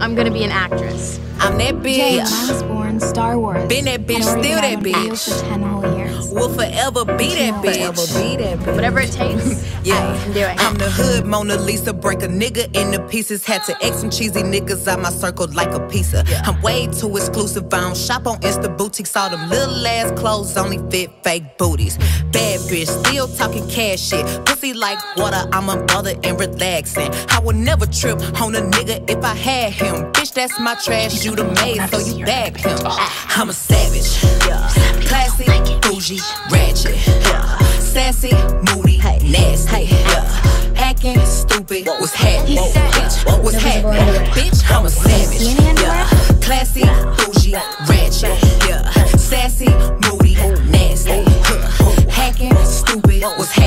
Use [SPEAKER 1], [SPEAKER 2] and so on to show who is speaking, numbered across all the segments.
[SPEAKER 1] I'm gonna be an actress.
[SPEAKER 2] I'm that bitch.
[SPEAKER 3] Jay, I was born Star Wars.
[SPEAKER 2] Been that bitch,
[SPEAKER 3] I'd
[SPEAKER 2] still that bitch.
[SPEAKER 3] For 10 whole years.
[SPEAKER 2] Will forever be that bitch.
[SPEAKER 4] Forever be that bitch.
[SPEAKER 1] Whatever it takes.
[SPEAKER 2] Yeah,
[SPEAKER 1] I can do it.
[SPEAKER 2] I'm the hood Mona Lisa, break a nigga into pieces. Had to X some cheesy niggas out my circle like a pizza. I'm way too exclusive. I don't shop on Insta boutiques. All them little ass clothes only fit fake booties. Bad bitch, still talking cash shit. Pussy like water, I'm a mother and relaxing. I would never trip on a nigga if I had him. Bitch, that's my trash. You the maid, so you bag him. Uh, I'm a savage. Yeah. Classy, bougie, ratchet. Yeah. Sassy, moody, nasty. Yeah. Acting stupid. What's happening? Bitch, what's happening? Bitch, I'm a savage. Yeah. Classy, bougie, ratchet. Yeah. Sassy, moody, nasty. Hacking, stupid. What's happening?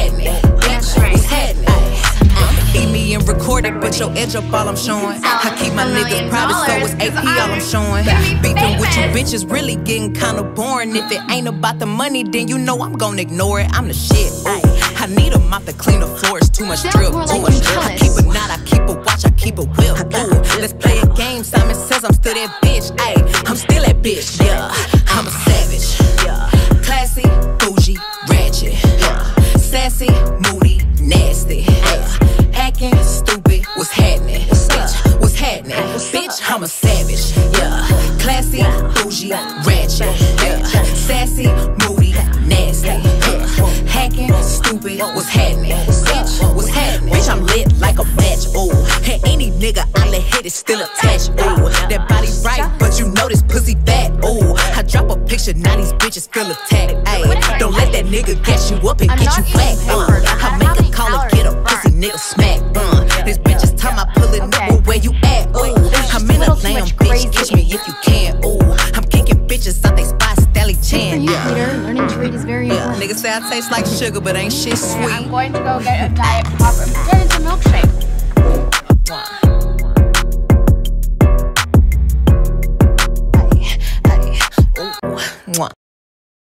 [SPEAKER 2] Eat me and record it, but your edge up all I'm showing. I keep my niggas private, so it's AP all I'm showing. Beefing with you bitches really getting kinda boring. If it ain't about the money, then you know I'm gonna ignore it. I'm the shit. Ooh. I need a mop to clean the floors. Too much drip, too much drip. I keep a knot, I keep a watch, I keep a whip. Ooh, let's play I'm a savage. Yeah, classy, bougie, ratchet. Yeah, sassy, moody, nasty. Yeah, hacking, stupid. What's happening? Bitch, what's happening? Bitch, I'm lit like a match. Ooh, Hey, any nigga I let hit is still attached. Ooh, that body right, but you know this pussy fat. Ooh, I drop a picture, now these bitches feel attacked. Ayy, don't let that nigga gas you up and get you flat. Uh, Yeah.
[SPEAKER 3] Peter, learning to read is very
[SPEAKER 2] Yeah,
[SPEAKER 3] important.
[SPEAKER 2] niggas say I taste like sugar, but ain't shit sweet.
[SPEAKER 1] I'm going to go get a diet pop and get into milkshake.
[SPEAKER 2] One.